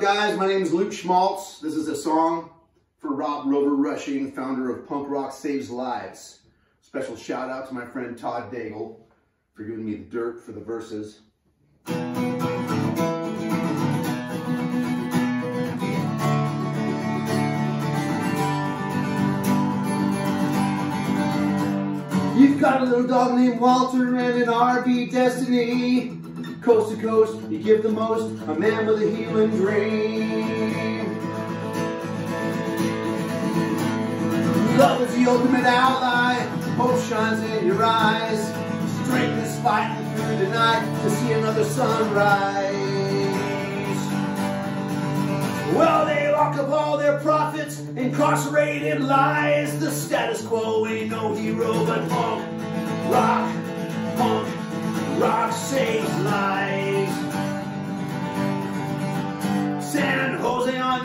guys, my name is Luke Schmaltz. This is a song for Rob Rover Rushing, founder of Punk Rock Saves Lives. Special shout out to my friend Todd Daigle for giving me the dirt for the verses. You've got a little dog named Walter and an RV Destiny. Coast to coast, you give the most, a man with a human dream. Love is the ultimate ally, hope shines in your eyes. Strength is fighting through the night to see another sunrise. Well, they lock up all their profits, incarcerated lies. The status quo ain't no hero but punk, rock, punk,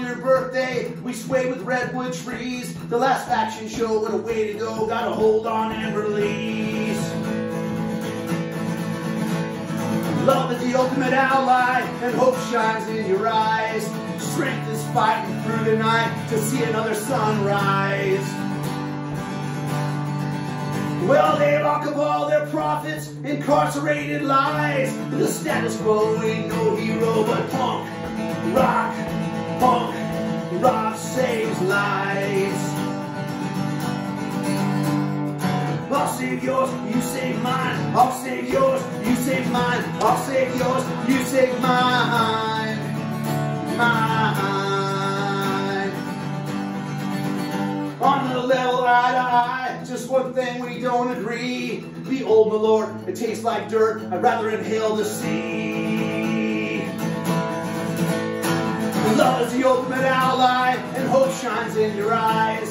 your birthday, we sway with redwood trees. The last faction show, what a way to go, gotta hold on and release. Love is the ultimate ally, and hope shines in your eyes. Strength is fighting through the night to see another sunrise. Well, they lock up all their profits, incarcerated lies. The status quo ain't no hero but punk, rock lives. I'll save yours, you save mine. I'll save yours, you save mine. I'll save yours, you save mine. Mine. On the level eye to eye, just one thing we don't agree. The old Malort, it tastes like dirt. I'd rather inhale the sea. Love is the ultimate ally, hope shines in your eyes.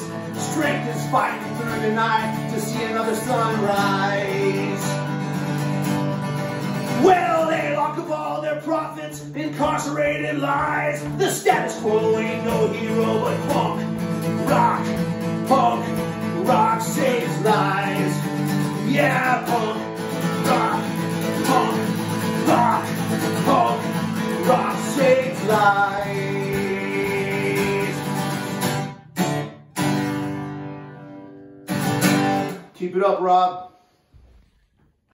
Strength is fighting through the night to see another sunrise. Well, they lock up all their profits, incarcerated lies. The status quo ain't no hero but punk, rock, punk, rock saves lives. Yeah, punk, rock, punk, rock, punk, rock saves lives. Keep it up, Rob.